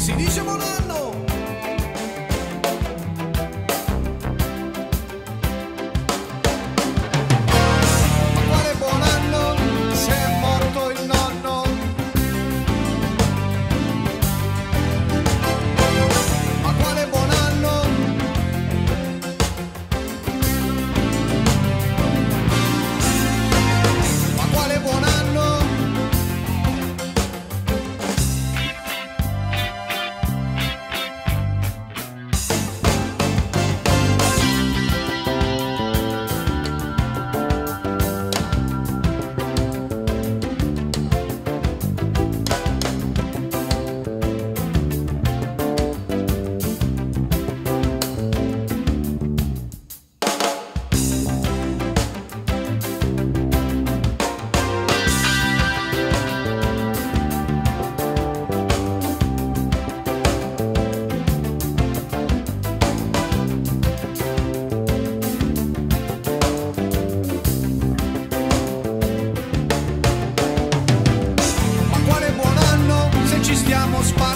si dice volando close.